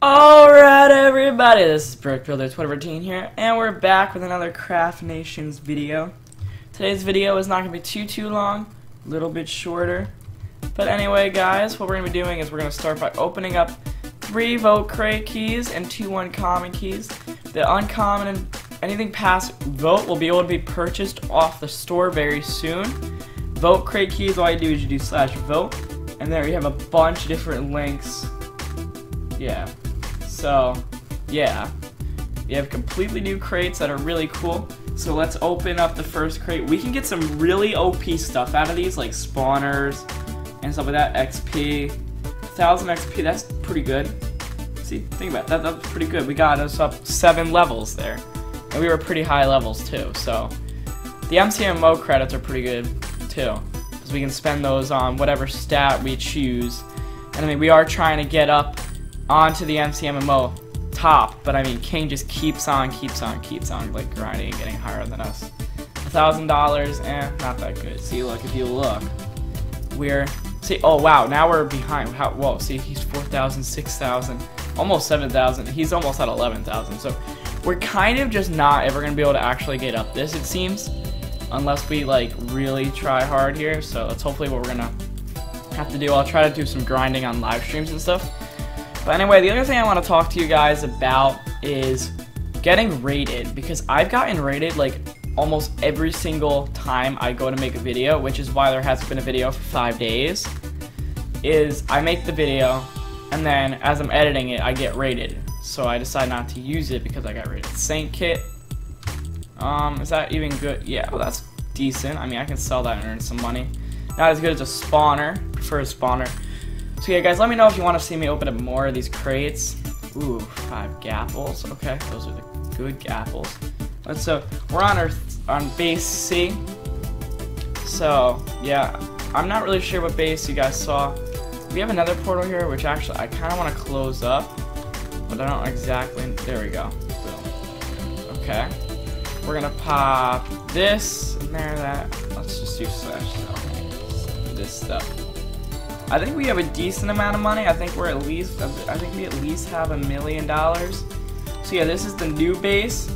Alright everybody, this is BrickBuilder 2014 here, and we're back with another Craft Nations video. Today's video is not going to be too too long, a little bit shorter. But anyway guys, what we're going to be doing is we're going to start by opening up three Vote Crate keys and two uncommon keys. The uncommon and anything past Vote will be able to be purchased off the store very soon. Vote Crate keys, all you do is you do slash vote, and there you have a bunch of different links. Yeah. So, yeah. We have completely new crates that are really cool. So let's open up the first crate. We can get some really OP stuff out of these, like spawners and stuff like that. XP. 1000 XP, that's pretty good. See, think about that, that's pretty good. We got us up 7 levels there. And we were pretty high levels too, so. The MCMMO credits are pretty good too. Because we can spend those on whatever stat we choose. And I mean, we are trying to get up onto the MCMMO top, but I mean, King just keeps on, keeps on, keeps on, like, grinding and getting higher than us. A thousand dollars, eh, not that good. See, look, if you look, we're, see, oh, wow, now we're behind, how, whoa, see, he's 4,000, 6,000, almost 7,000, he's almost at 11,000, so we're kind of just not ever going to be able to actually get up this, it seems, unless we, like, really try hard here, so that's hopefully what we're going to have to do. I'll try to do some grinding on live streams and stuff, but anyway, the other thing I want to talk to you guys about is getting raided because I've gotten raided like almost every single time I go to make a video, which is why there hasn't been a video for five days, is I make the video and then as I'm editing it, I get raided. So I decide not to use it because I got raided. Saint Kit, um, is that even good? Yeah, well that's decent. I mean, I can sell that and earn some money. Not as good as a spawner, prefer a spawner. So yeah, guys, let me know if you want to see me open up more of these crates. Ooh, five gapples. Okay, those are the good gapples. Let's so we're on our on base C. So yeah, I'm not really sure what base you guys saw. We have another portal here, which actually I kind of want to close up, but I don't exactly. There we go. Boom. Okay, we're gonna pop this and there. That. Let's just do slash this stuff. I think we have a decent amount of money. I think we're at least, I think we at least have a million dollars. So yeah, this is the new base.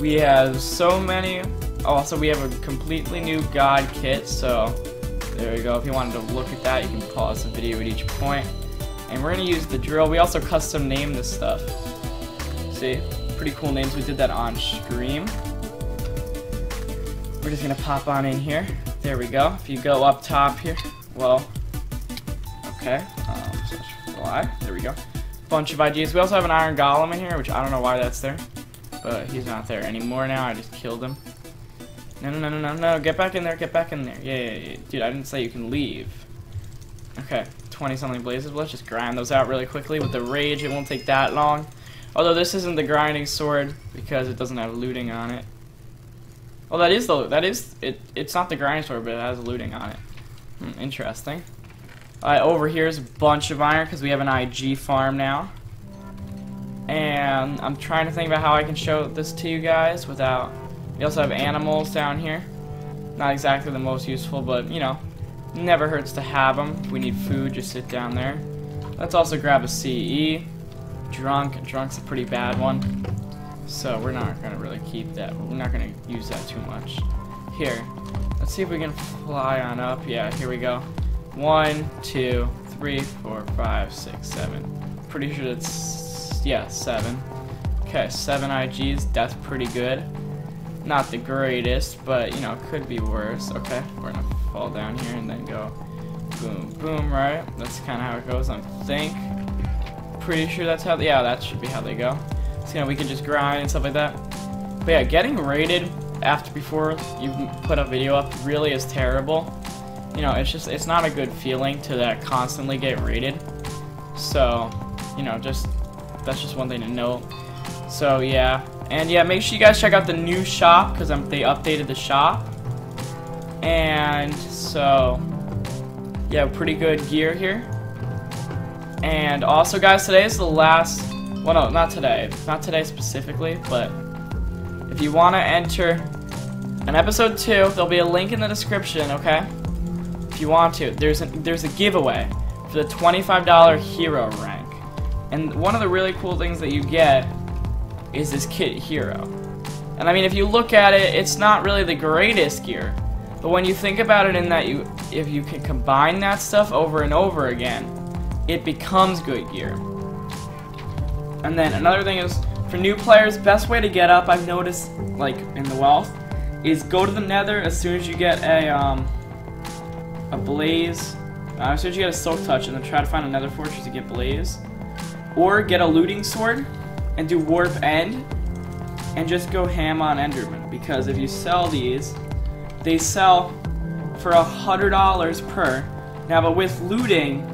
We have so many. Also, we have a completely new God kit. So there you go. If you wanted to look at that, you can pause the video at each point. And we're gonna use the drill. We also custom name this stuff. See, pretty cool names. We did that on stream. We're just gonna pop on in here. There we go. If you go up top here, well, Okay. Um, fly. There we go. Bunch of IGs. We also have an Iron Golem in here, which I don't know why that's there. But he's not there anymore now. I just killed him. No, no, no, no, no, no. Get back in there. Get back in there. Yeah, yeah, yeah. Dude, I didn't say you can leave. Okay. 20-something blazes. Let's just grind those out really quickly. With the rage, it won't take that long. Although this isn't the grinding sword because it doesn't have looting on it. Well, that is the that is it. It's not the grinding sword, but it has looting on it. Hmm, interesting. Uh, over here is a bunch of iron because we have an IG farm now. And I'm trying to think about how I can show this to you guys without... We also have animals down here. Not exactly the most useful, but, you know, never hurts to have them. If we need food, just sit down there. Let's also grab a CE. Drunk. Drunk's a pretty bad one. So we're not going to really keep that. We're not going to use that too much. Here. Let's see if we can fly on up. Yeah, here we go. One, two, three, four, five, six, seven. Pretty sure it's, yeah, seven. Okay, seven IGs, that's pretty good. Not the greatest, but, you know, could be worse. Okay, we're gonna fall down here and then go boom, boom, right? That's kind of how it goes, I think. Pretty sure that's how, yeah, that should be how they go. So, you know, we can just grind and stuff like that. But yeah, getting raided after before you put a video up really is terrible you know, it's just, it's not a good feeling to that constantly get raided. So, you know, just, that's just one thing to note. So, yeah. And yeah, make sure you guys check out the new shop, because they updated the shop. And so, yeah, pretty good gear here. And also, guys, today is the last, well, no, not today. Not today specifically, but if you want to enter an episode 2, there'll be a link in the description, okay? You want to. There's a, there's a giveaway for the $25 hero rank. And one of the really cool things that you get is this kit hero. And I mean, if you look at it, it's not really the greatest gear. But when you think about it in that you, if you can combine that stuff over and over again, it becomes good gear. And then another thing is, for new players, best way to get up, I've noticed, like, in the wealth, is go to the nether as soon as you get a, um, a blaze. Uh, as soon you get a silk touch, and then try to find another fortress to get blaze. Or get a looting sword, and do warp end, and just go ham on enderman. Because if you sell these, they sell for a hundred dollars per. Now, but with looting,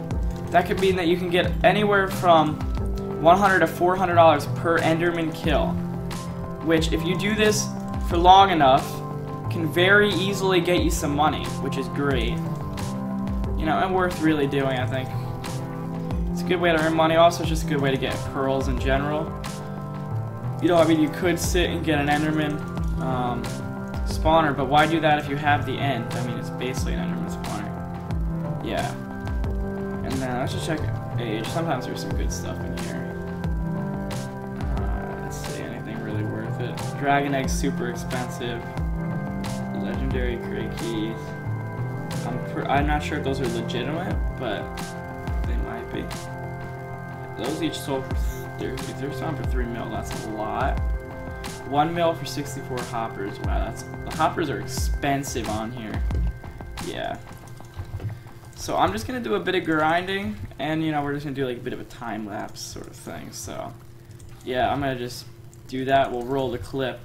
that could mean that you can get anywhere from 100 to 400 dollars per enderman kill which if you do this for long enough can very easily get you some money which is great you know and worth really doing I think. It's a good way to earn money also it's just a good way to get pearls in general. You know I mean you could sit and get an enderman um, spawner but why do that if you have the end? I mean it's basically an enderman spawner. Yeah. And then let's just check age. Sometimes there's some good stuff in here. Uh, let's see, anything really worth it. Dragon Egg super expensive. Legendary Crate Keys. I'm, I'm not sure if those are legitimate, but they might be. Those each sold for they're, they're selling for three mil. That's a lot. One mil for 64 hoppers. Wow, that's the hoppers are expensive on here. Yeah. So I'm just gonna do a bit of grinding, and you know we're just gonna do like a bit of a time lapse sort of thing. So yeah, I'm gonna just do that, we'll roll the clip.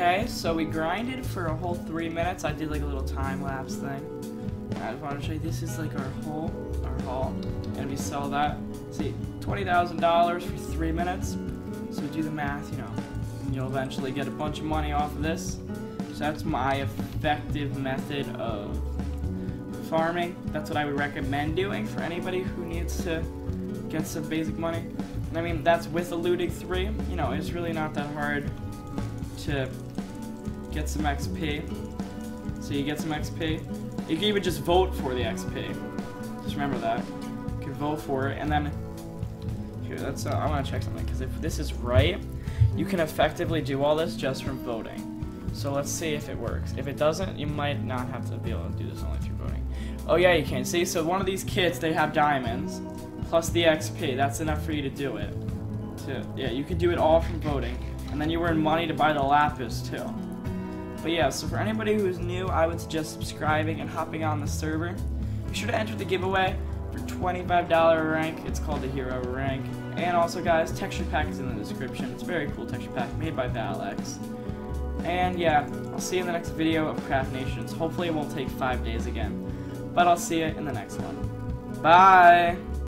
Okay, so we grinded for a whole three minutes. I did like a little time lapse thing. I just want to show you this is like our haul, our haul, and we sell that. See, twenty thousand dollars for three minutes. So do the math, you know, and you'll eventually get a bunch of money off of this. So that's my effective method of farming. That's what I would recommend doing for anybody who needs to get some basic money. And I mean, that's with a looting three. You know, it's really not that hard to get some XP. So you get some XP. You can even just vote for the XP. Just remember that. You can vote for it, and then here. That's uh, I want to check something because if this is right, you can effectively do all this just from voting. So let's see if it works. If it doesn't, you might not have to be able to do this only through voting. Oh yeah, you can. See, so one of these kits, they have diamonds, plus the XP. That's enough for you to do it. To, yeah, you can do it all from voting. And then you earn money to buy the lapis too. But yeah, so for anybody who's new, I would suggest subscribing and hopping on the server. Be sure to enter the giveaway for $25 rank. It's called the Hero rank. And also, guys, texture pack is in the description. It's a very cool texture pack made by Valex. And yeah, I'll see you in the next video of Craft Nations. Hopefully it won't take five days again. But I'll see you in the next one. Bye!